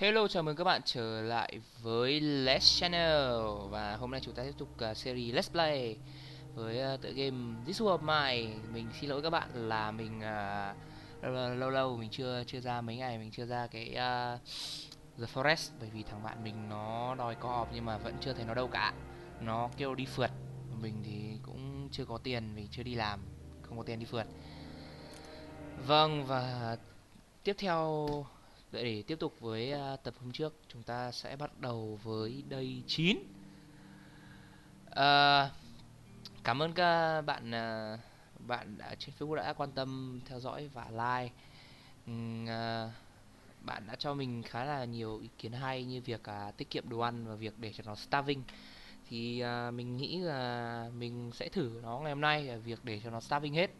Hello, chào mừng các bạn trở lại với Let's Channel. Và hôm nay chúng ta tiếp tục uh, series Let's Play Với uh, tựa game This World of Mine. Mình xin lỗi các bạn là mình uh, lâu, lâu lâu mình chưa chưa ra mấy ngày Mình chưa ra cái uh, The Forest. Bởi vì thằng bạn mình nó đòi co-op nhưng mà vẫn chưa thấy nó đâu cả. Nó kêu đi phượt. Mình thì cũng chưa có tiền vì chưa đi làm. Không có tiền đi phượt. Vâng và tiếp theo để tiếp tục với à, tập hôm trước chúng ta sẽ bắt đầu với day 9 à, cảm ơn các bạn à, bạn đã trên Facebook đã quan tâm theo dõi và like. Ừ, à, bạn đã cho mình khá là nhiều ý kiến hay như việc à, tiết kiệm đồ ăn và việc để cho nó starving. Thì à, mình nghĩ là mình sẽ thử nó ngày hôm nay việc để cho nó starving hết.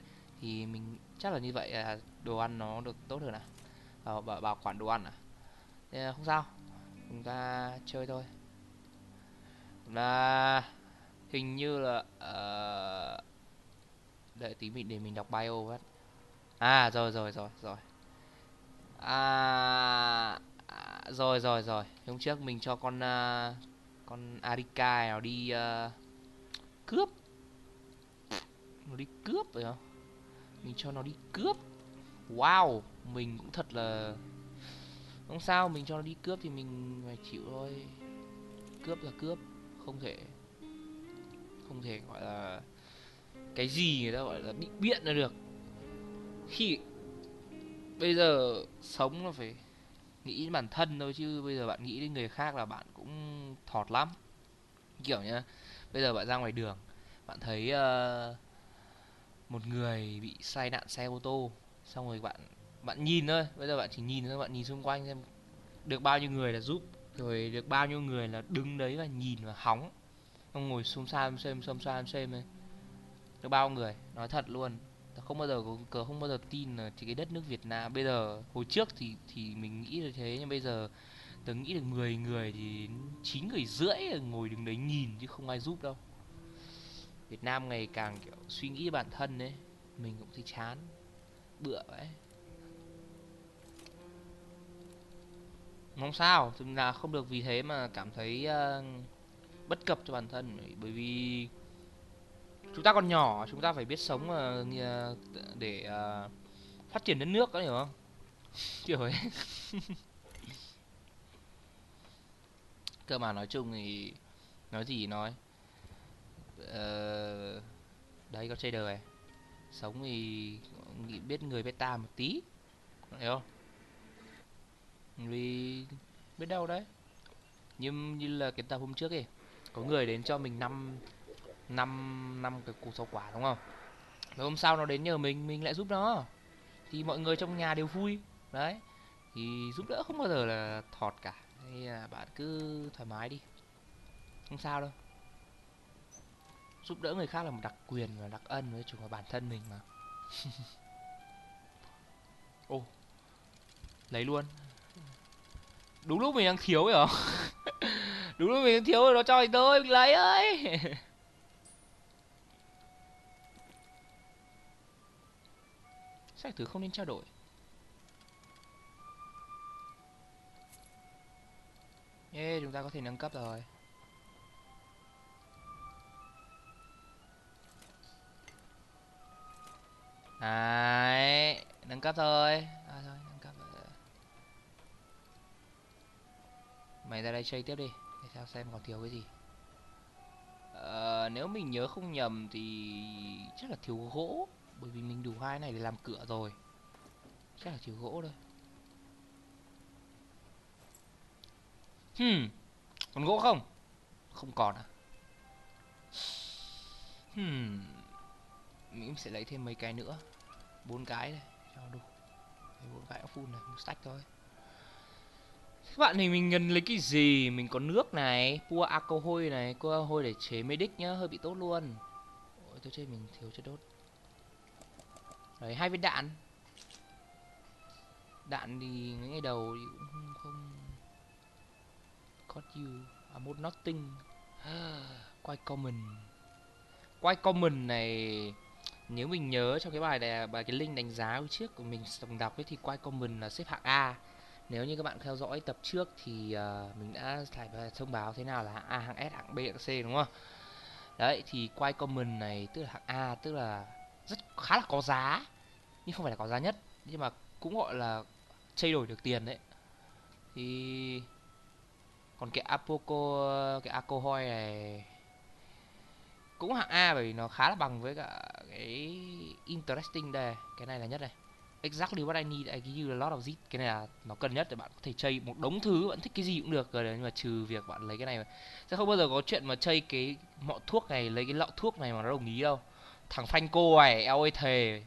Thì mình chắc là như vậy à, đồ ăn nó được tốt hơn à? Ờ, bảo, bảo, bảo quản đồ ăn à? Nên không sao. Chúng ta chơi thôi. Là hình như là uh, đợi tí mình để mình đọc bio phát. À rồi rồi rồi rồi. À, à rồi rồi rồi. Hôm trước mình cho con uh, con Arika nào đi uh, cướp. Nó đi cướp phải không mình cho nó đi cướp. Wow mình cũng thật là không sao mình cho nó đi cướp thì mình phải chịu thôi. Cướp là cướp không thể không thể gọi là cái gì người ta gọi là bị biện là được. Khi bây giờ sống là phải nghĩ đến bản thân thôi chứ bây giờ bạn nghĩ đến người khác là bạn cũng thọt lắm. Kiểu nhá bây giờ bạn ra ngoài đường bạn thấy uh, một người bị say nạn xe ô tô xong rồi bạn bạn nhìn thôi, bây giờ bạn chỉ nhìn thôi, bạn nhìn xung quanh xem được bao nhiêu người là giúp, rồi được bao nhiêu người là đứng đấy và nhìn và hóng. Không ngồi xung xa xem xung xa xem ấy được bao người, nói thật luôn. Không bao giờ có cờ không bao giờ tin là chỉ cái đất nước Việt Nam. Bây giờ, hồi trước thì thì mình nghĩ là thế, nhưng bây giờ tớ nghĩ được 10 người thì chín người rưỡi ngồi đứng đấy nhìn chứ không ai giúp đâu. Việt Nam ngày càng, kiểu, suy nghĩ bản thân đấy mình cũng thấy chán, bựa ấy. Không sao chúng là không được vì thế mà cảm thấy uh, bất cập cho bản thân bởi vì chúng ta còn nhỏ chúng ta phải biết sống uh, để uh, phát triển đất nước có hiểu không? Kiểu ấy. Cơ mà nói chung thì nói gì nói. Uh, đây có trader này sống thì biết người beta một tí hiểu không? Vì biết đâu đấy. Nhưng như là cái tập hôm trước ấy, có người đến cho mình năm năm năm cái củ rau quả, đúng không? Rồi hôm sau nó đến nhờ mình mình lại giúp nó. Thì mọi người trong nhà đều vui. Đấy, thì giúp đỡ không bao giờ là thọt cả. Nên là bạn cứ thoải mái đi. Không sao đâu. Giúp đỡ người khác là một đặc quyền và đặc ân với chúng là bản thân mình mà. Ô, lấy luôn đúng lúc mình đang thiếu rồi đúng lúc mình đang thiếu rồi nó cho thì tôi mình lấy ơi sách thứ không nên trao đổi? Yeah, chúng ta có thể nâng cấp rồi. Đấy, nâng cấp thôi. À thôi, Mày ra đây chơi tiếp đi Để sao xem còn thiếu cái gì. À, Nếu mình nhớ không nhầm thì chắc là thiếu gỗ Bởi vì mình đủ hai này để làm cửa rồi. Chắc là thiếu gỗ thôi Hmm Còn gỗ không? Không còn à? Hmm Mình sẽ lấy thêm mấy cái nữa. Bốn cái này cho đủ. Bốn cái full này một stack thôi các bạn thì mình cần lấy cái gì? Mình có nước này pua alcohol này pua hôi để chế medic nhá hơi bị tốt luôn. Ôi tôi chơi mình thiếu chất đốt. Đấy hai viên đạn. Đạn thì ngày đầu thì cũng không, không... you. À một nothing. Quay comment. Quay comment này nếu mình nhớ trong cái bài này bài cái link đánh giá trước của mình đồng đọc ấy thì quay comment là xếp hạng A nếu như các bạn theo dõi tập trước thì uh, mình đã phải thông báo thế nào là hạng A, hạng S, hạng B, hạng C đúng không? Đấy thì quay common này tức là hạng A tức là rất khá là có giá nhưng không phải là có giá nhất nhưng mà cũng gọi là trade đổi được tiền đấy thì còn cái Apoco cái alcohol này cũng hạng A bởi vì nó khá là bằng với cả cái interesting đây cái này là nhất này exactly what I need. I give you a lot of zit cái này là nó cần nhất để bạn có thể chơi một đống thứ, bạn thích cái gì cũng được. Rồi nhưng mà trừ việc bạn lấy cái này sẽ không bao giờ có chuyện mà chơi cái mọ thuốc này, lấy cái lọ thuốc này mà nó đồng ý đâu. Thằng phanh cô này, eo ơi, thề.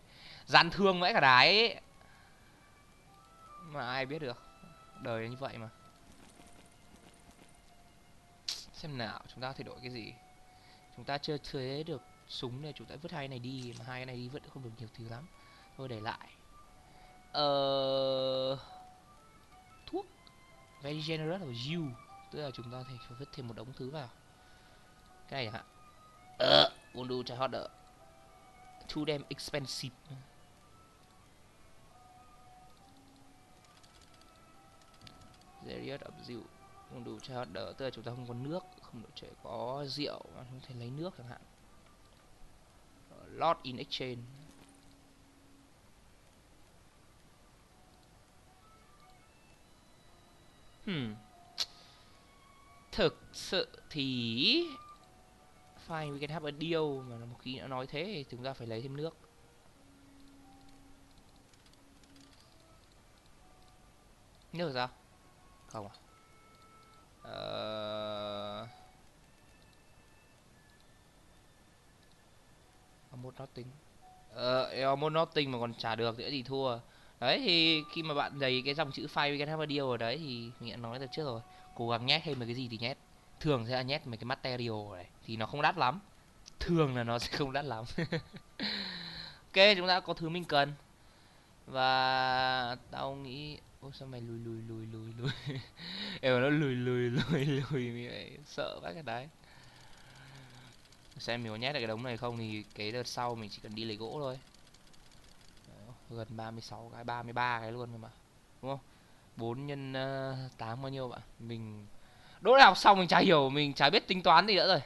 Gian thương vãi cả đái ấy. mà ai biết được. Đời như vậy mà. Xem nào, chúng ta thay đổi cái gì? Chúng ta chưa thuế được súng này, chúng ta vứt hai này đi. Mà hai cái này đi vẫn không được nhiều thứ lắm. Thôi để lại ờ thuốc. Very generous of you. Tức là chúng ta phải vứt thêm một đống thứ vào. Cái này hả ờ uh, do try harder too damn expensive. Serious of you. Không đủ cho đỡ. Tức là chúng ta không có nước không được thể có rượu không thể lấy nước chẳng hạn. Ờ, lot in exchange. Hmm. thực sự thì fine we can have a deal mà một khi đã nói thế thì chúng ta phải lấy thêm nước. Nước sao? Không à? Uh, almost nothing. Ờ uh, almost nothing mà còn trả được nữa thì thua đấy, thì khi mà bạn đầy cái dòng chữ file we can have a deal ở đấy thì mình đã nói từ trước rồi. Cố gắng nhét thêm mấy cái gì thì nhét. Thường sẽ là nhét mấy cái material này thì nó không đắt lắm. Thường là nó sẽ không đắt lắm. Ok, chúng ta có thứ mình cần. Và tao nghĩ ô sao mày lùi lùi lùi lùi lùi. Em nó lùi lùi lùi lùi, mày sợ quá cái đấy xem mình có nhét được cái đống này không thì cái đợt sau mình chỉ cần đi lấy gỗ thôi gần 36 cái 33 cái luôn rồi mà. Đúng không? 4 nhân ờ, uh, 8 bao nhiêu bạn mình đỗ đại học xong mình chả hiểu mình chả biết tính toán gì nữa rồi.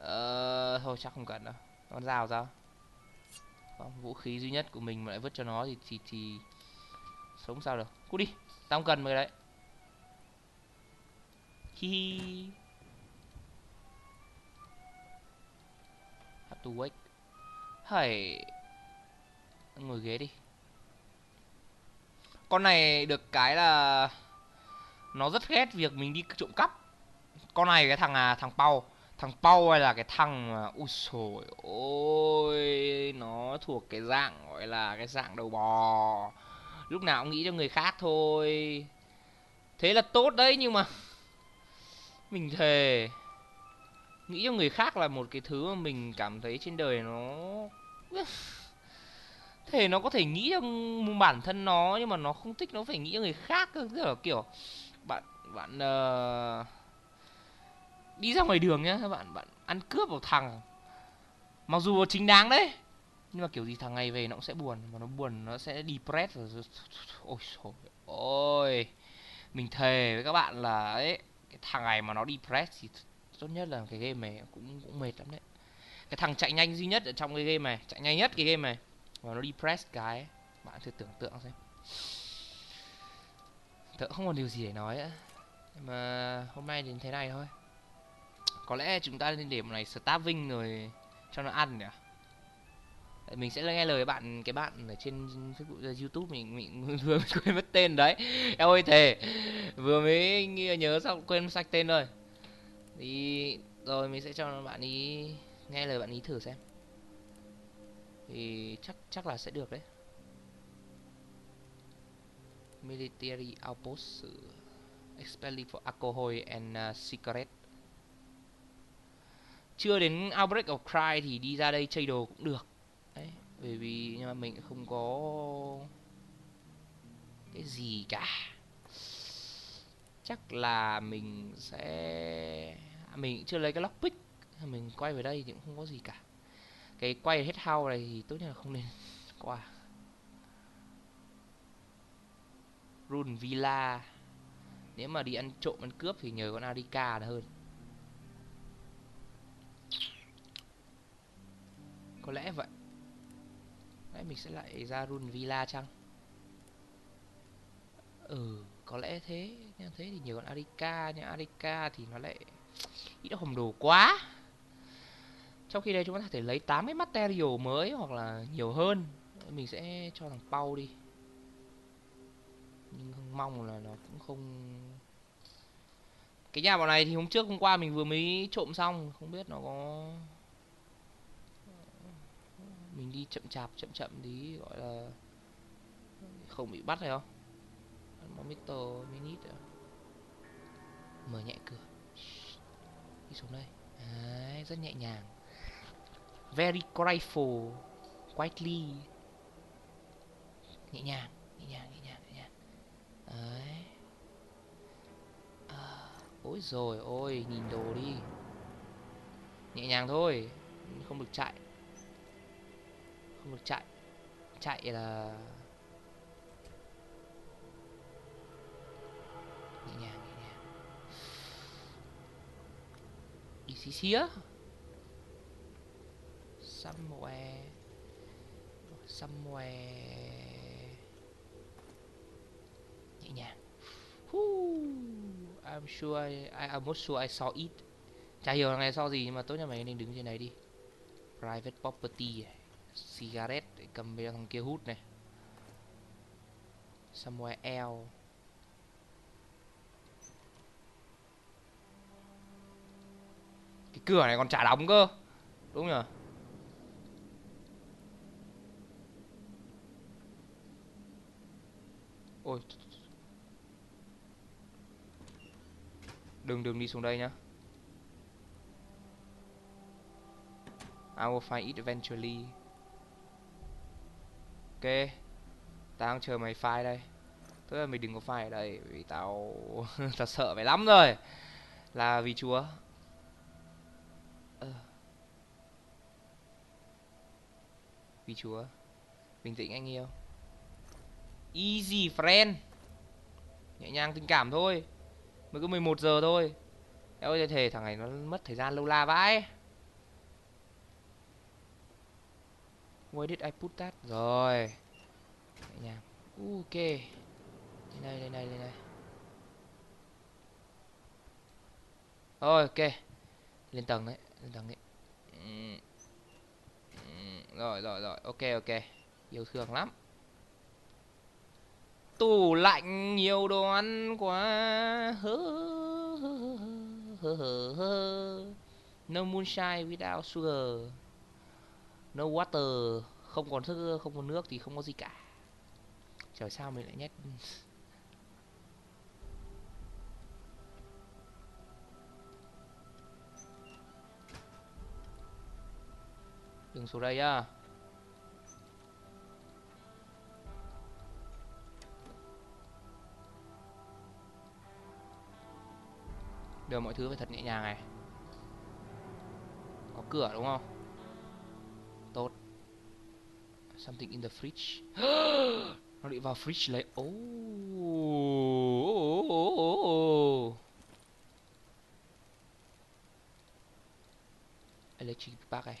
Ờ, thôi chắc không cần đâu. Con dao sao? Không, vũ khí duy nhất của mình mà lại vứt cho nó thì thì thì sống sao được? Cút đi tao không cần mày đấy. Hi hi. Have to wake. Hey ngồi ghế đi. Con này được cái là nó rất ghét việc mình đi trộm cắp. Con này cái thằng à thằng Pau thằng Pau hay là cái thằng mà ui sồi ôi, nó thuộc cái dạng gọi là cái dạng đầu bò. Lúc nào cũng nghĩ cho người khác thôi. Thế là tốt đấy, nhưng mà mình thề, nghĩ cho người khác là một cái thứ mà mình cảm thấy trên đời nó thể nó có thể nghĩ cho bản thân nó nhưng mà nó không thích nó phải nghĩ cho người khác cơ tức là kiểu bạn bạn uh, đi ra ngoài đường nhá bạn bạn ăn cướp một thằng. Mặc dù chính đáng đấy nhưng mà kiểu gì thằng này về nó cũng sẽ buồn mà nó buồn nó sẽ depressed rồi ôi trời ôi mình thề với các bạn là ấy cái thằng này mà nó depressed thì tốt nhất là cái game này cũng cũng mệt lắm đấy. Cái thằng chạy nhanh duy nhất ở trong cái game này chạy nhanh nhất cái game này và nó depress cái bạn thử tưởng tượng xem. Tớ không còn điều gì để nói nữa. Mà hôm nay đến thế này thôi. Có lẽ chúng ta nên để một này starving rồi cho nó ăn nhỉ? Mình sẽ nghe lời bạn cái bạn ở trên Facebook, YouTube mình mình vừa mới quên mất tên đấy. Em ơi thề. Vừa mới nhớ xong quên sạch tên rồi thì rồi mình sẽ cho bạn ý nghe lời bạn ý thử xem thì chắc chắc là sẽ được đấy. Military outpost expelling for alcohol and uh, cigarette. Chưa đến outbreak of crime thì đi ra đây chơi đồ cũng được. Đấy bởi vì nhưng mà mình không có cái gì cả. Chắc là mình sẽ à, mình chưa lấy cái lockpick. Mình quay về đây thì cũng không có gì cả cái quay hết hao này thì tốt nhất là không nên. Qua run Villa. Nếu mà đi ăn trộm, ăn cướp thì nhờ con arica là hơn. Có lẽ vậy. Lẽ mình sẽ lại ra run Villa chăng? Ừ có lẽ thế. Nhưng thế thì nhờ con Arika nhưng Arika thì nó lại ít hồng đồ quá trong khi đây chúng ta có thể lấy 80 material mới hoặc là nhiều hơn. Mình sẽ cho thằng Pau đi. Nhưng không mong là nó cũng không cái nhà bọn này thì hôm trước hôm qua mình vừa mới trộm xong. Không biết nó có mình đi chậm chạp chậm chậm tí gọi là không bị bắt phải không? Monitor minute à? mở nhẹ cửa. Đi xuống đây. Đấy, rất nhẹ nhàng very grateful. Quietly. Nhẹ nhàng nhẹ nhàng nhẹ nhàng nhẹ nhàng. Đấy. À, ôi rồi ôi nhìn đồ đi. Nhẹ nhàng thôi không được chạy. Không được chạy. Chạy là nhẹ nhàng nhẹ nhàng. Is he here? Somewhere somewhere nhẹ nhàng. Woo. I'm sure I, I, I'm not sure I saw it. Chả hiểu thằng này so gì nhưng mà tốt nhất mày nên đứng trên này đi. Private property cigarette để cầm về thằng kia hút này. Somewhere else cái cửa này còn chả đóng cơ. Đúng nhỉ ôi đừng đừng đi xuống đây nhá. I will find it eventually. Ok, tao đang chờ mày file đây. Tức là mày đừng có file ở đây vì tao tao sợ mày lắm rồi. Là vì chúa. Ờ. vì chúa. Bình tĩnh anh yêu easy friend. Nhẹ nhàng tình cảm thôi. Mới có 11 giờ thôi. Eo ơi thề thằng này nó mất thời gian lâu la vãi. Where did I put that? Rồi. Nhẹ nhàng. Ok. Lên đây, lên đây, lên đây. Rồi, ok. Lên tầng đấy, lên tầng đấy. Ừ. Ừ. Rồi, rồi, rồi, ok, ok. Yêu thương lắm. Tủ lạnh nhiều đồ ăn quá. Hơ, hơ, hơ, hơ, hơ. No moonshine without sugar. No water. Không còn thức không có nước thì không có gì cả. Trời sao mình lại nhét Đừng xuống đây nhá đều mọi thứ phải thật nhẹ nhàng này. Có cửa đúng không? Tốt. Something in the fridge. Nó đi vào fridge lấy. Oh, oh, oh, oh, electric pack này.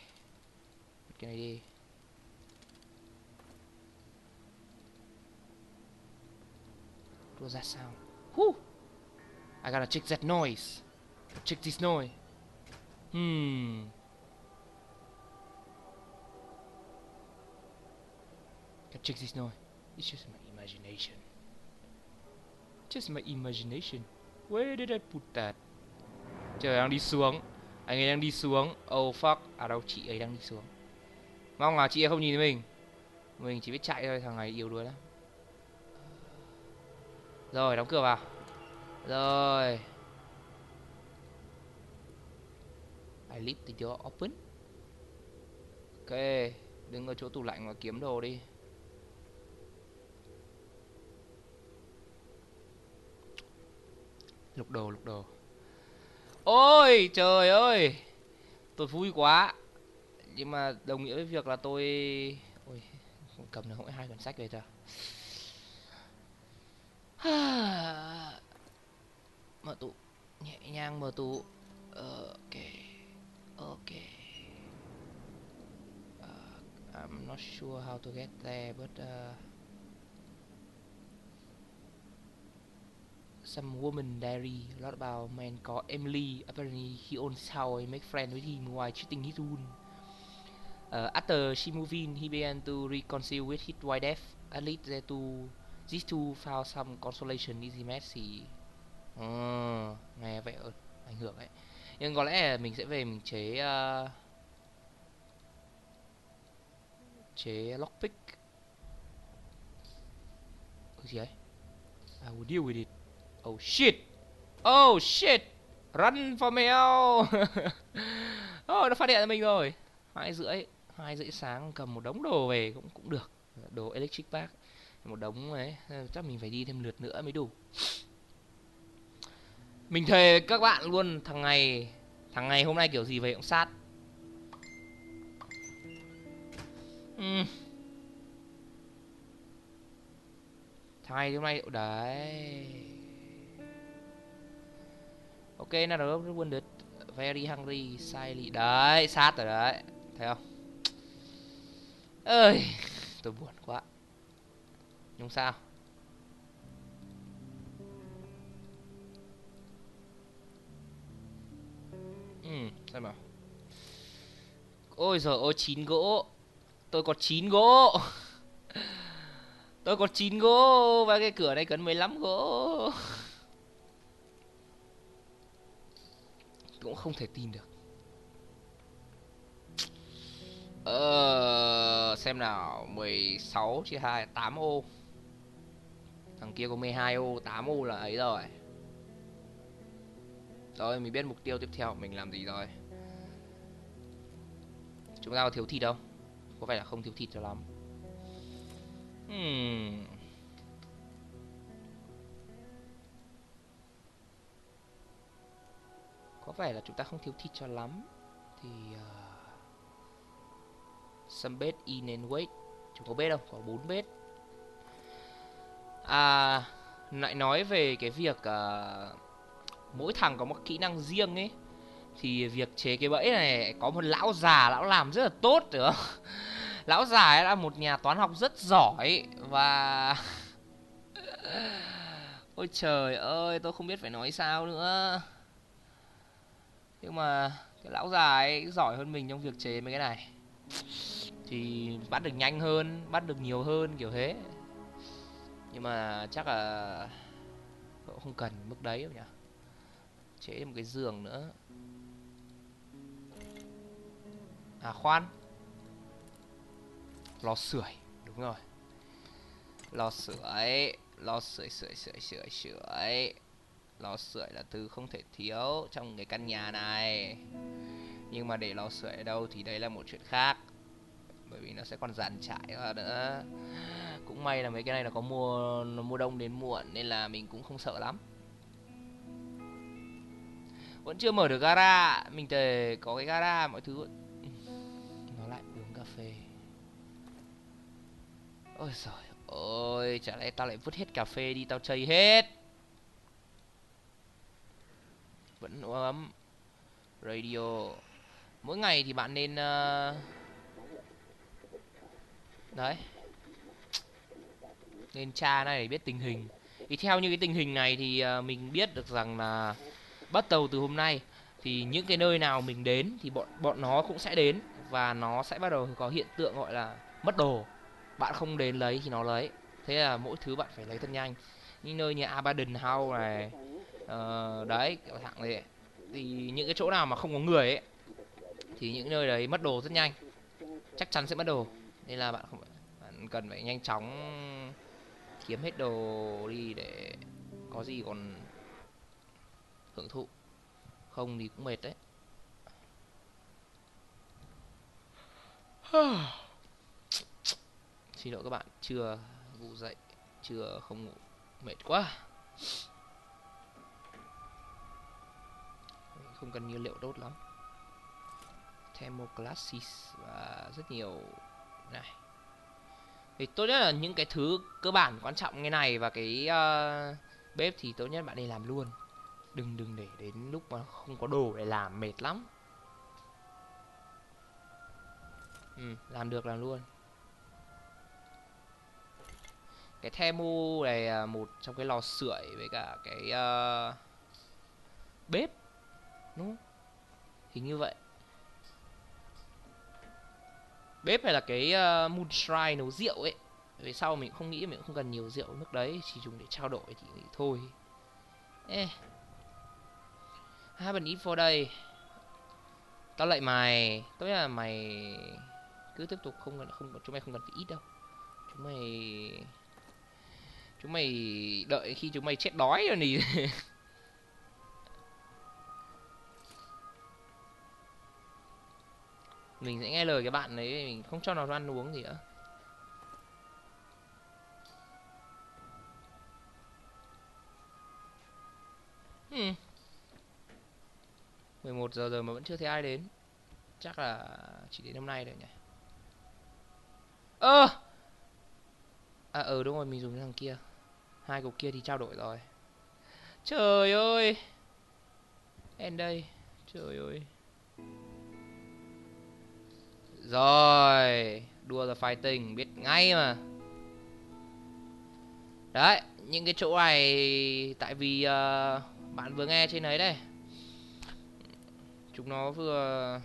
Cái này đi. What was that sound? I gotta check that noise. Check this noise. Hmm. Gotta check this noise. It's just my imagination. Just my imagination. Where did I put that? Trời đang đi xuống. Anh ấy đang đi xuống. Oh fuck. À đâu, chị ấy đang đi xuống. Mong là chị ấy không nhìn thấy mình. Mình chỉ biết chạy thôi, thằng này yếu đuối lắm. Rồi, đóng cửa vào. Rồi. I leave the door open. Ok, Đứng ở chỗ tủ lạnh và kiếm đồ đi. Lục đồ lục đồ. Ôi, trời ơi. Tôi vui quá. Nhưng mà đồng nghĩa với việc là tôi Ôi, cầm được mỗi hai quyển sách về mở tủ nhẹ nhàng mở tủ. Ờ, ok ok. Uh, I'm not sure how to get there but uh, some woman diary a lot about man called Emily apparently he owns how he make friends with him while cheating his woman uh, after she moved in he began to reconcile with his wife. At least they two these two found some consolation. In the messy? Ờ, nghe vậy ảnh hưởng ấy. Nhưng có lẽ mình sẽ về mình chế uh, chế lockpick. Cái gì ấy? I will deal with it. Oh shit. Oh shit. Run for mèo oh nó phát hiện ra mình rồi. Hai rưỡi hai rưỡi sáng cầm một đống đồ về cũng cũng được. Đồ electric bag một đống ấy. Chắc mình phải đi thêm lượt nữa mới đủ mình thề các bạn luôn, thằng này thằng này hôm nay kiểu gì về cũng sát. Uhm. thằng này hôm nay đấy. Ok nó đó quân được very hungry silly đấy, sát rồi đấy. Thấy không? Ơi, tôi buồn quá. Nhưng sao? Ừ xem nào. Ôi giời ơi, 9 gỗ. Tôi có 9 gỗ. Tôi có 9 gỗ và cái cửa này cần 15 gỗ. Cũng không thể tin được. Ờ, xem nào 16 chia 2 8 ô. Thằng kia có 12 ô 8 ô là ấy rồi. Rồi mình biết mục tiêu tiếp theo mình làm gì rồi. Chúng ta có thiếu thịt đâu Có vẻ là không thiếu thịt cho lắm. Hmm. Có vẻ là chúng ta không thiếu thịt cho lắm. Thì uh, some bed in and wait. Chúng có bed không? Có bốn bed. À lại nói về cái việc uh, mỗi thằng có một kỹ năng riêng ấy, thì việc chế cái bẫy này có một lão già, lão làm rất là tốt được lão già ấy là một nhà toán học rất giỏi và ôi trời ơi, tôi không biết phải nói sao nữa. Nhưng mà cái lão già ấy giỏi hơn mình trong việc chế mấy cái này. Thì bắt được nhanh hơn, bắt được nhiều hơn, kiểu thế. Nhưng mà chắc là cũng không cần mức đấy đâu nhỉ? Chế một cái giường nữa. À khoan. Lò sưởi, đúng rồi. Lò sưởi lò sưởi sưởi sưởi sưởi sưởi. Lò sưởi là thứ không thể thiếu trong cái căn nhà này. Nhưng mà để lò sưởi ở đâu thì đấy là một chuyện khác. Bởi vì nó sẽ còn dàn trải ra nữa. Cũng may là mấy cái này nó có mua, nó mua đông đến muộn nên là mình cũng không sợ lắm vẫn chưa mở được gara. Mình thề có cái gara mọi thứ. Nó lại uống cà phê. Ôi trời ôi chả lẽ tao lại vứt hết cà phê đi tao chơi hết. Vẫn ấm radio. Mỗi ngày thì bạn nên uh, đấy. Nên tra này để biết tình hình. Thì theo như cái tình hình này thì uh, mình biết được rằng là bắt đầu từ hôm nay thì những cái nơi nào mình đến thì bọn bọn nó cũng sẽ đến và nó sẽ bắt đầu có hiện tượng gọi là mất đồ. Bạn không đến lấy thì nó lấy. Thế là mỗi thứ bạn phải lấy thật nhanh. Những nơi như Abaddon House này uh, đấy kiểu thẳng này thì những cái chỗ nào mà không có người ấy thì những nơi đấy mất đồ rất nhanh. Chắc chắn sẽ mất đồ. Nên là bạn không bạn cần phải nhanh chóng kiếm hết đồ đi để có gì còn hưởng thụ. Không thì cũng mệt đấy. Xin lỗi các bạn chưa ngủ dậy chưa không ngủ. Mệt quá. Không cần nhiên liệu đốt lắm. Thermoclassis và rất nhiều này. Thì tốt nhất là những cái thứ cơ bản quan trọng như này và cái uh, bếp thì tốt nhất bạn nên làm luôn đừng đừng để đến lúc mà không có đồ để làm mệt lắm. Ừ làm được làm luôn. Cái thermo này là một trong cái lò sưởi với cả cái uh, bếp đúng không? hình như vậy. Bếp này là cái uh, moonshine nấu rượu ấy. Về sau mình không nghĩ mình cũng không cần nhiều rượu nước đấy chỉ dùng để trao đổi thì thôi. Eh hai bần for đây tao lại mày tốt là mày cứ tiếp tục không cần, không, chúng mày không cần phải ít đâu. Chúng mày chúng mày đợi khi chúng mày chết đói rồi thì mình sẽ nghe lời cái bạn đấy, mình không cho nó ăn uống gì nữa. Hmm. 11 giờ rồi mà vẫn chưa thấy ai đến. Chắc là chỉ đến hôm nay rồi nhỉ. Ơ! À ừ đúng rồi mình dùng cái thằng kia. Hai cục kia thì trao đổi rồi. Trời ơi! End đây. Trời ơi! Rồi đua the fighting biết ngay mà. Đấy những cái chỗ này tại vì uh, bạn vừa nghe trên đấy đây chúng nó vừa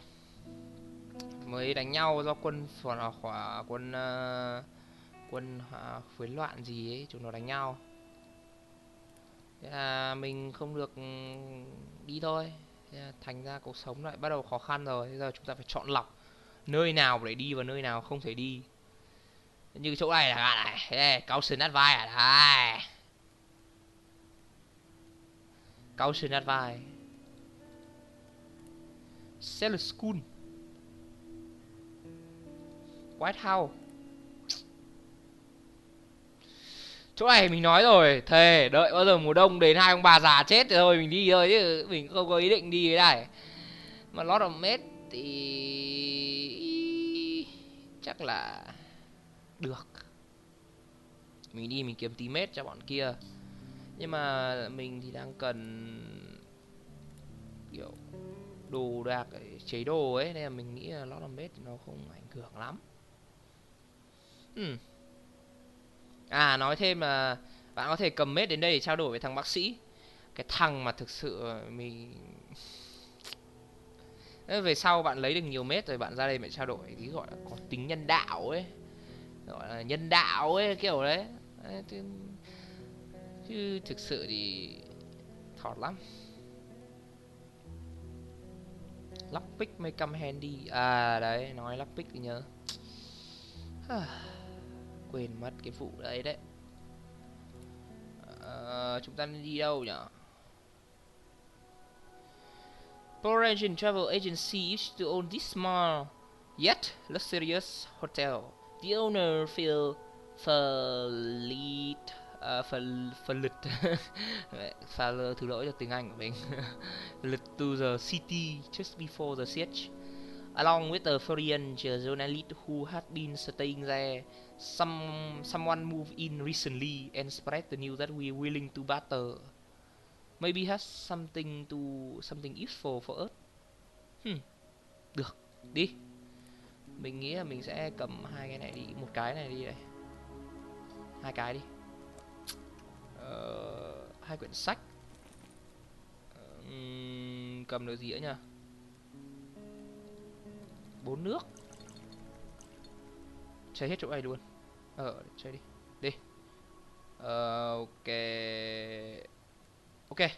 mới đánh nhau do quân phản khỏa quân uh, quân uh, phiến loạn gì ấy chúng nó đánh nhau. Thế là mình không được ừ, đi thôi. Thế là thành ra cuộc sống lại bắt đầu khó khăn rồi. Bây giờ chúng ta phải chọn lọc nơi nào để đi và nơi nào không thể đi. Như chỗ này là này. Cao sơn nát vai à? Đây đát vai. Cellar School. White House chỗ này mình nói rồi, thề, đợi bao giờ mùa đông đến hai ông bà già chết rồi mình đi thôi chứ, mình không có ý định đi cái này. Mà lót of mết thì chắc là được. Mình đi mình kiếm tí mét cho bọn kia. Nhưng mà mình thì đang cần, kiểu đồ đạc chế đồ ấy nên là mình nghĩ là lót of mết thì nó không ảnh hưởng lắm. Hmm. À nói thêm là bạn có thể cầm mết đến đây để trao đổi với thằng bác sĩ. Cái thằng mà thực sự ờ, mình về sau bạn lấy được nhiều mét rồi bạn ra đây phải trao đổi cái gọi là có tính nhân đạo ấy. Gọi là nhân đạo ấy kiểu đấy, đấy chứ, chứ thực sự thì thọt lắm. Lockpick may come handy à đấy nói lockpick thì nhớ quên mất cái vụ đấy đấy à, chúng ta nên đi đâu nhở? Poor Engine Travel Agency used to own this small yet luxurious hotel. The owner Phil Falit uh, Falit Falit thứ lỗi cho tiếng Anh của mình lịch to the city just before the siege along with the foreign journalist who had been staying there some someone moved in recently and spread the news that we willing to battle Maybe has something to something useful for us. Hmm. Được, đi. Mình nghĩ là mình sẽ cầm hai cái này đi, một cái này đi đây. Hai cái đi. Hai quyển sách. Uhm, cầm được gì nữa nhỉ? Bốn nước chơi hết chỗ này luôn ờ chơi đi đi ờ, ok ok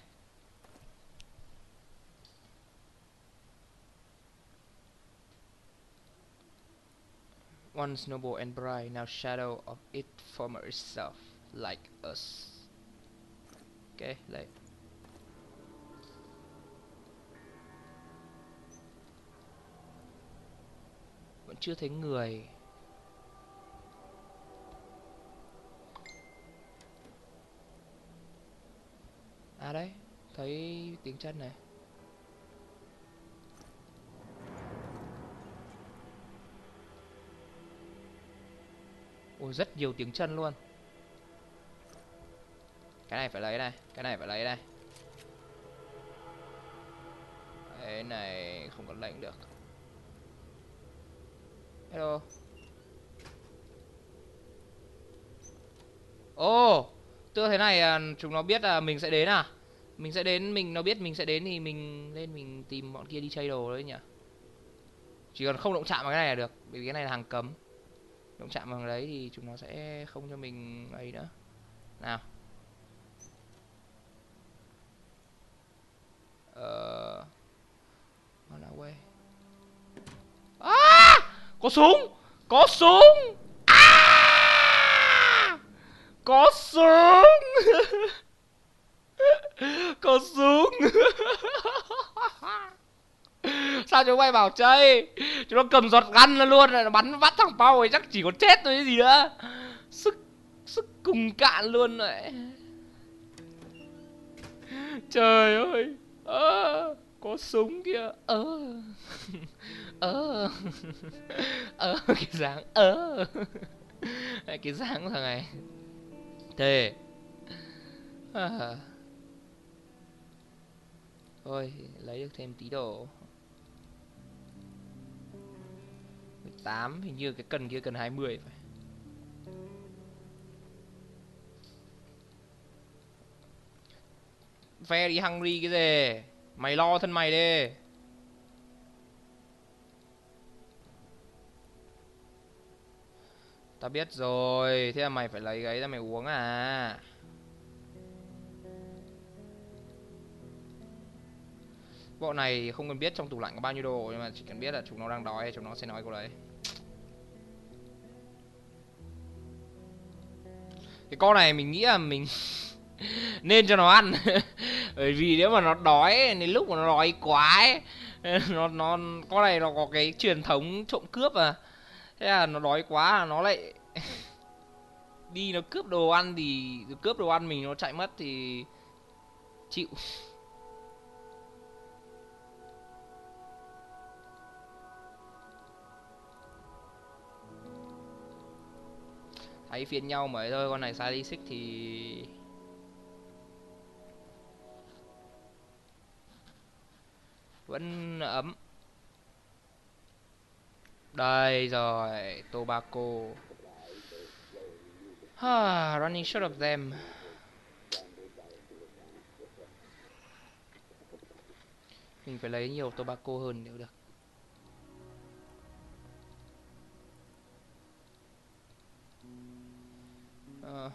Once noble and bright, now shadow of its former self, like us. Ok, lấy. Vẫn chưa thấy người. À đấy, thấy tiếng chân này. Ôi rất nhiều tiếng chân luôn. Cái này phải lấy này Cái này phải lấy này cái này không có lệnh được. Hello. Ô, oh, tựa thế này à, chúng nó biết là mình sẽ đến à? Mình sẽ đến mình nó biết mình sẽ đến thì mình lên mình tìm bọn kia đi chơi đồ đấy nhỉ? Chỉ cần không động chạm vào cái này là được bởi vì cái này là hàng cấm. Động chạm vào đấy thì chúng nó sẽ không cho mình ấy nữa. Nào. Ờ uh, nào quay à có súng có súng. À có súng. Có súng. Sao chúng mày bảo chơi? Chúng nó cầm giọt găn luôn nó bắn vắt thằng bao ấy chắc chỉ có chết thôi gì nữa. Sức sức cùng cạn luôn rồi. Trời ơi ơ có súng kìa. Ơ ơ ơ cái dáng ờ. ơ cái dáng thằng này. Thề. Ờ. À. thôi lấy được thêm tí đồ. 18 hình như cái cần kia cần 20 phải. Very hungry cái gì? Mày lo thân mày đi. Tao biết rồi, Thế là mày phải lấy cái ra mày uống à. Bộ này không cần biết trong tủ lạnh có bao nhiêu đồ, Nhưng mà chỉ cần biết là chúng nó đang đói, Chúng nó sẽ nói câu đấy. Cái con này mình nghĩ là mình nên cho nó ăn. bởi vì nếu mà nó đói đến lúc mà nó đói quá ấy, nó nó con này nó có cái truyền thống trộm cướp à thế là nó đói quá là nó lại đi nó cướp đồ ăn thì, cướp đồ ăn mình nó chạy mất thì chịu. Thấy phiên nhau mới thôi, con này xa đi xích thì vẫn ấm. Đây rồi tobacco. Ah, running short of them. Mình phải lấy nhiều tobacco hơn nếu được. À.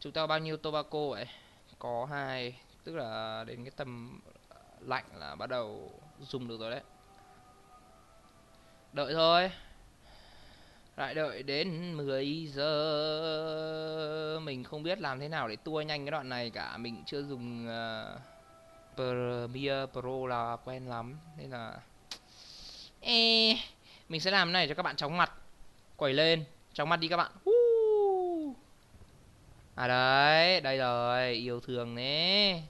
chúng ta bao nhiêu tobacco vậy? Có hai tức là đến cái tầm lạnh là bắt đầu dùng được rồi đấy. Đợi thôi. Lại đợi đến 10 giờ. Mình không biết làm thế nào để tua nhanh cái đoạn này cả. Mình chưa dùng uh, Premiere Pro là quen lắm. Nên là Ê, mình sẽ làm này cho các bạn chóng mặt. Quẩy lên. Chóng mặt đi các bạn. À đấy đây rồi. Yêu thương nè.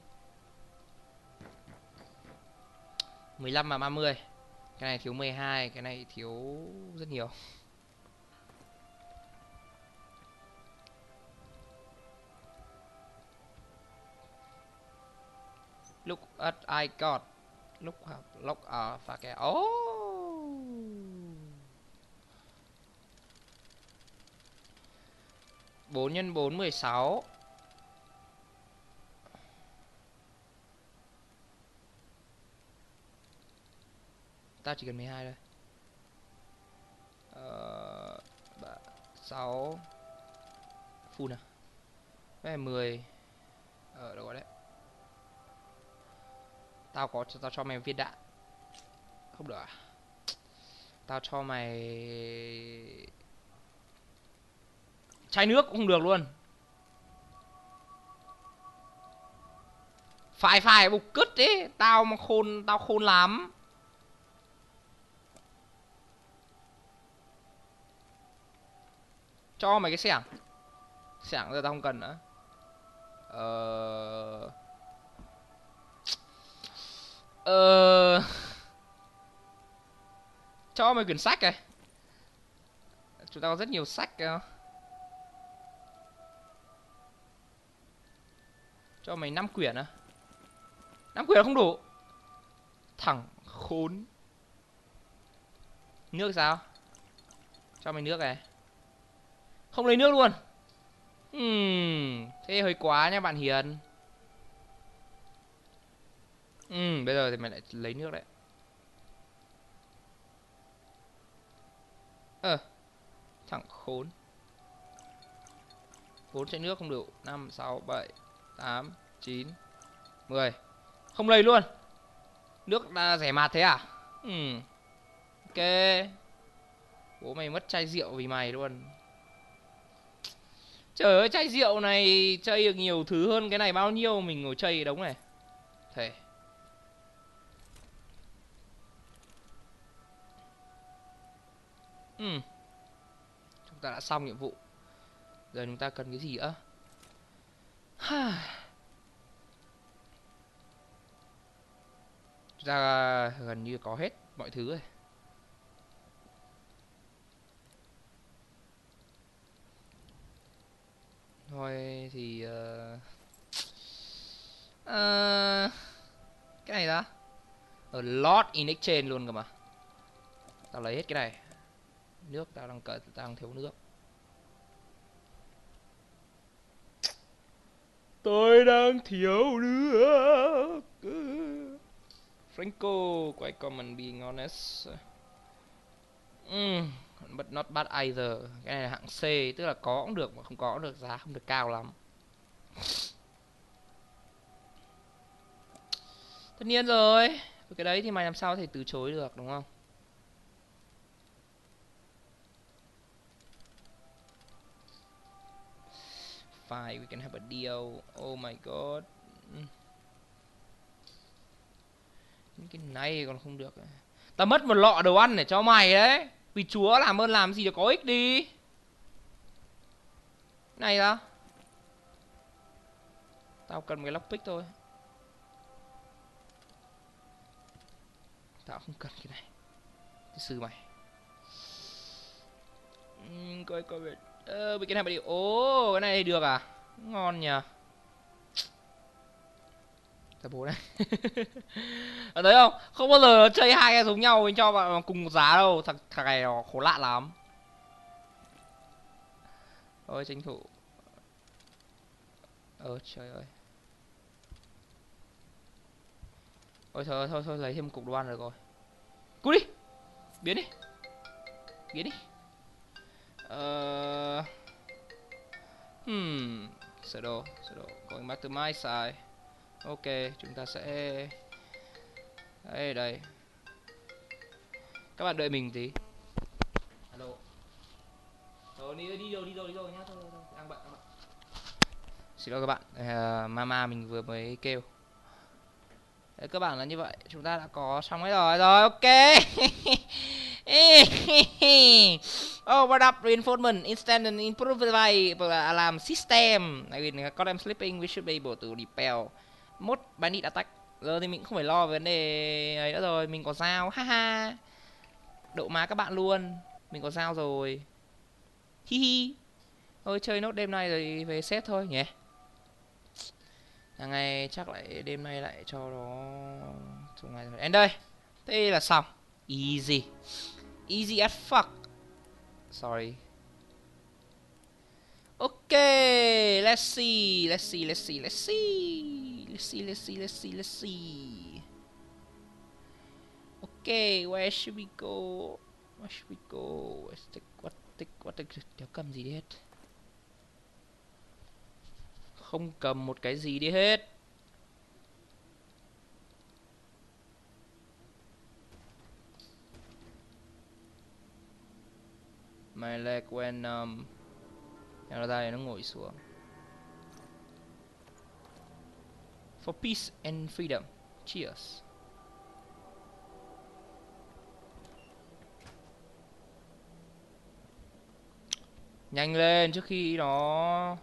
15 và 30 Cái này thiếu 12 Cái này thiếu rất nhiều. Look at I got. Look look ở và cái Oh bốn nhân bốn mười sáu. Ta chỉ cần 12 thôi. Ờ, 3, 6 full à cái này 10 ở ờ, đâu đấy. Tao có tao cho mày viên đạn. Không được à? Tao cho mày chai nước cũng không được luôn. Phải phải bục cứt ấy tao mà khôn tao khôn lắm. Cho mày cái xẻng xẻng giờ tao không cần nữa. Ờ. Ờ. Cho mày quyển sách này. Chúng ta có rất nhiều sách kìa cho mày năm quyển à. Năm quyển không đủ. Thẳng, khốn. Nước sao? Cho mày nước này không lấy nước luôn uhm, thế hơi quá nha bạn Hiền. uhm, bây giờ thì mày lại lấy nước đấy. Ờ, thằng khốn. 4 chai nước không đủ. 5, 6, 7, 8, 9, 10. Không lấy luôn. Nước đã rẻ mạt thế à? Ừm. Ok. Bố mày mất chai rượu vì mày luôn. Trời ơi, chai rượu này chơi được nhiều thứ hơn cái này bao nhiêu mình ngồi chơi đống này. Thể. Ừ. Chúng ta đã xong nhiệm vụ. Giờ chúng ta cần cái gì nữa? chúng ta gần như có hết mọi thứ rồi. Thôi thì uh, uh, cái này đó ở ờ, lot in exchange luôn cơ mà. Tao lấy hết cái này. Nước tao đang cỡ tao đang thiếu nước. Tôi đang thiếu nước. Franco quite common being honest. Mm but not bad either. Cái này là hạng C, tức là có cũng được mà không có cũng được, giá không được cao lắm. Tất nhiên rồi. Cái đấy thì mày làm sao có thể từ chối được, đúng không? Fine we can have a deal. Oh my god. Những cái này còn không được à. ta mất một lọ đồ ăn để cho mày đấy vì chúa làm ơn làm gì để có ích đi. Này ra Tao cần một cái lockpick thôi. Tao không cần cái này. Cái sư mày. Uhm, Coi coi biết Ờ, bị cái này bị đi. Ồ, cái này được à? Ngon nhờ. Tao bố này Ở đấy không? Không bao giờ chơi hai cái giống nhau mình cho bạn cùng một giá đâu. Thằng, thằng này khổ lạ lắm. Ôi tranh thủ. Ơ trời ơi. Ôi thôi thôi thôi lấy thêm cục đoan rồi rồi. Cút đi. Biến đi. Biến đi. Ờ. Uh... Hmm. Sơ đồ Sơ đồ. Going back to my side ok chúng ta sẽ đây đây. Các bạn đợi mình tí. Alo. Rồi đi đi rồi đi rồi đi rồi nhá. Thôi, thôi, đang bận đang bận. Xin lỗi các bạn. Uh, mama mình vừa mới kêu. Đấy, các bạn là như vậy. Chúng ta đã có xong hết rồi. Rồi ok. Oh what up reinforcement. Instant and improved by alarm system. I mean got them sleeping we should be able to repel. Mốt bandit attack giờ thì mình cũng không phải lo về vấn đề ấy nữa rồi, mình có dao haha độ má các bạn luôn. Mình có dao rồi. Hi hi. Thôi, chơi nốt đêm nay rồi về xếp thôi nhỉ. Ngày chắc lại đêm nay lại cho nó trong ngày rồi. End đây thế là xong. Easy. Easy as fuck. Sorry. Okay let's see let's see let's see let's see. Let's see, let's see, let's see, let's see. Okay, where should we go? Where should we go? Where's the, what the, what the, Đéo cầm gì đi hết. Không cầm một cái gì đi hết. My leg when um Nó ra nó ngồi xuống for peace and freedom. Cheers. Nhanh lên trước khi nó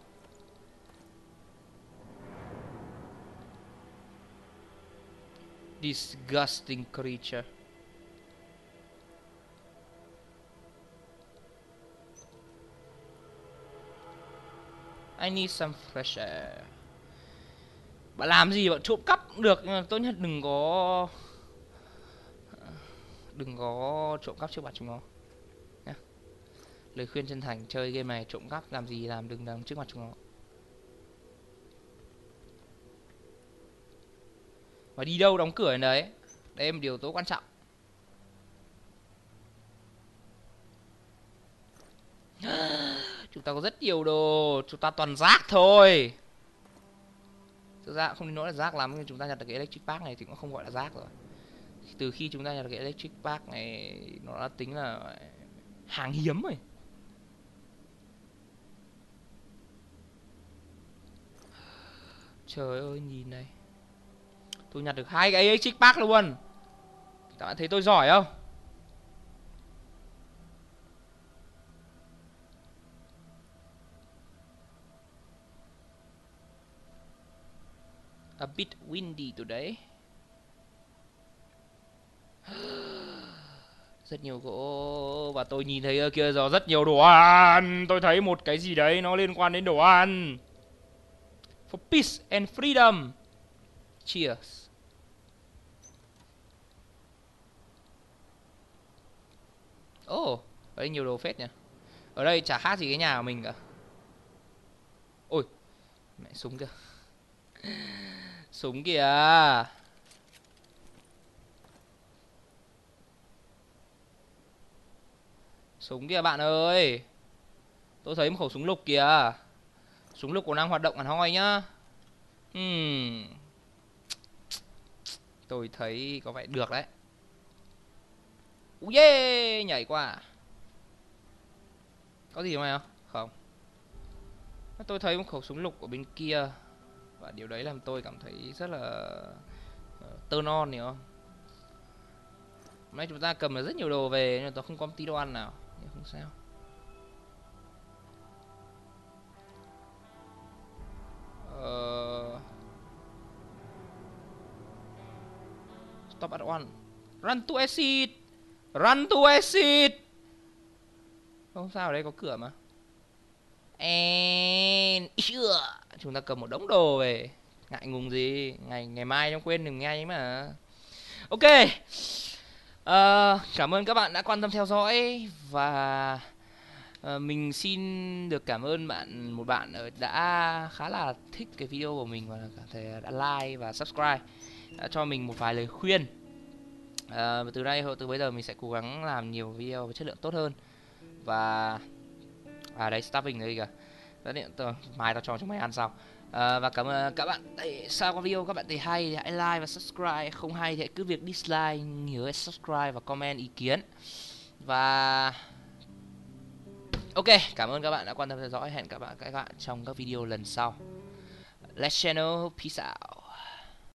Disgusting creature. I need some fresh air. Bạn làm gì bạn trộm cắp cũng được, nhưng mà tốt nhất đừng có đừng có trộm cắp trước mặt chúng nó, nhá. Lời khuyên chân thành, chơi game này trộm cắp, làm gì làm đừng làm trước mặt chúng nó. Và đi đâu đóng cửa đấy? Đây là một điều tố quan trọng. Chúng ta có rất nhiều đồ, chúng ta toàn rác thôi thực ra không đến nỗi là rác lắm, nhưng chúng ta nhặt được cái electric park này thì cũng không gọi là rác rồi. Từ khi chúng ta nhặt được cái electric park này, nó đã tính là hàng hiếm rồi. Trời ơi, nhìn này. Tôi nhặt được hai cái electric park luôn. Các bạn thấy tôi giỏi không? A bit windy today. rất nhiều gỗ và tôi nhìn thấy ở kia rồi rất nhiều đồ ăn. Tôi thấy một cái gì đấy nó liên quan đến đồ ăn. For peace and freedom. Cheers. Ồ, oh, ở đây nhiều đồ phết nhỉ. Ở đây chả khác gì cái nhà của mình cả. Ôi, mẹ súng kìa. Súng kìa. Súng kìa bạn ơi. Tôi thấy một khẩu súng lục kìa. Súng lục còn đang hoạt động hẳn hoi nhá. Hmm. Tôi thấy có vẻ được đấy. Ui yeah, nhảy qua. Có gì không không? Không. Tôi thấy một khẩu súng lục ở bên kia và điều đấy làm tôi cảm thấy rất là uh, tơ non hiểu không? Hôm nay chúng ta cầm được rất nhiều đồ về nhưng mà tôi không có một tí đồ ăn nào. Nhưng không sao. Uh... stop at one. Run to exit! Run to exit! Không sao ở đây có cửa mà. And chúng ta cầm một đống đồ về. Ngại ngùng gì? Ngày ngày mai không quên đừng nghe mà. Ok. Uh, cảm ơn các bạn đã quan tâm theo dõi và uh, mình xin được cảm ơn bạn một bạn ờ, đã khá là thích cái video của mình và cảm thấy đã like và subscribe đã cho mình một vài lời khuyên. Uh, từ đây từ bây giờ mình sẽ cố gắng làm nhiều video với chất lượng tốt hơn. Và à đấy stopping đây kìa. Đấy, điện tờ mai tao cho chúng mày ăn sau. À, và cảm ơn các bạn tại sao có video các bạn thấy hay thì hãy like và subscribe. Không hay thì hãy cứ việc dislike nhớ subscribe và comment ý kiến. Và ok cảm ơn các bạn đã quan tâm theo dõi. Hẹn các bạn các bạn trong các video lần sau. Let's channel peace out.